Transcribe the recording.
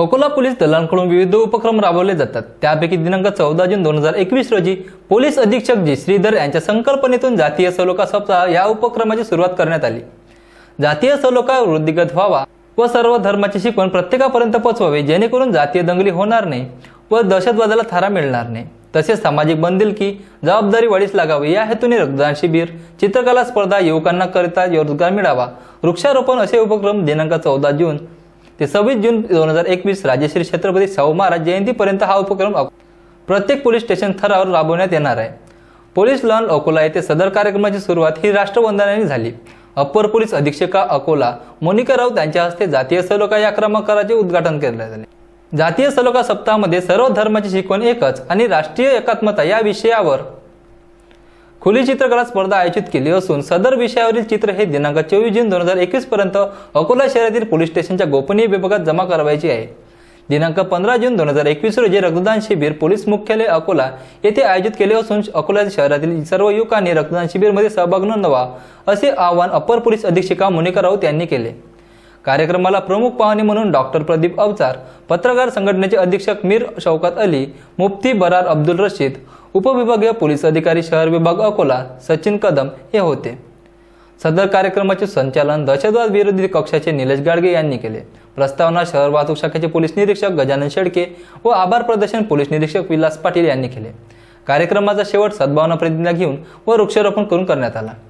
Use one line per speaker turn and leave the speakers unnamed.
Akola police दलांकडून विविध उपक्रम राबवले जातात. त्यापैकी दिनांक चौदा जून दोन हजार एकवीस रोजी पोलीस अधीक्षक जी श्रीधर यांच्या संकल्पनेतून जातीय सलोखा सप्ताह या उपक्रमाची सुरुवात करण्यात आली. जातीय सलोखा वृद्धिगत व्हावा व सर्व धर्माची शिकवण प्रत्येकापर्यंत पोचवावी जेणेकरून जातीय दंगली होणार नाही व दहशतवादाला थारा मिळणार नाही. तसेच सामाजिक बंदिलकी जबाबदारी वाढीस लागावी या हेतूने रक्तदान शिबिर चित्रकला स्पर्धा युवकांना करिता रोजगार मिळावा वृक्षारोपण असे उपक्रम दिनांक चौदा जून ते सव्वीस जून दोन हजार एकवीस राजश्री छत्रपती शाहू महाराज जयंतीपर्यंत हा उपक्रम प्रत्येक पोलीस स्टेशन थरावर राबवण्यात येणार आहे. पोलीस लॉन अकोला येथे सदर कार्यक्रमाची सुरुवात ही राष्ट्रवंदनाने झाली. अप्पर पोलीस अधीक्षका अकोला मोनिका राऊत यांच्या हस्ते जातीय सलोखा या क्रमांकाचे उद्घाटन केले झाले जातीय सलोखा सप्ताहामध्ये सर्व धर्माची शिकवण एकच आणि राष्ट्रीय एकात्मता या विषयावर खुली चित्रकला स्पर्धा आयोजित केली असून सदर विषयावरील चित्र हे दिनांक चोवीस जून दोन हजार एकवीस पर्यंत अकोला शहरातील पोलीस स्टेशनच्या गोपनीय विभागात जमा करावायची आहे. दिनांक पंधरा जून दोन हजार एकवीस रोजी रक्तदान शिबिर पोलीस मुख्यालय अकोला येथे आयोजित केले असून अकोला शहरातील सर्व युवकांनी रक्तदान शिबिरमध्ये सहभाग नोंदवा असे आवाहन अप्पर पोलीस अधीक्षिका मोनिका राऊत यांनी केले. कार्यक्रमाला प्रमुख पाहुणे म्हणून डॉक्टर प्रदीप अवचार पत्रकार संघटनेचे अधीक्षक मीर शौकत अली मुफ्ती बरार अब्दुल रशीद उपविभागीय पोलीस अधिकारी शहर विभाग अकोला सचिन कदम हे होते. सदर कार्यक्रमाचे संचालन दहशतवाद विरोधी कक्षाचे निलेश गाडगे यांनी केले. प्रस्तावना शहर वाहतूक शाखेचे पोलीस निरीक्षक गजानन शेडके व आभार प्रदर्शन पोलीस निरीक्षक विलास पाटील यांनी केले. कार्यक्रमाचा शेवट सद्भावना प्रतिज्ञा घेऊन व वृक्षारोपण करून करण्यात आला.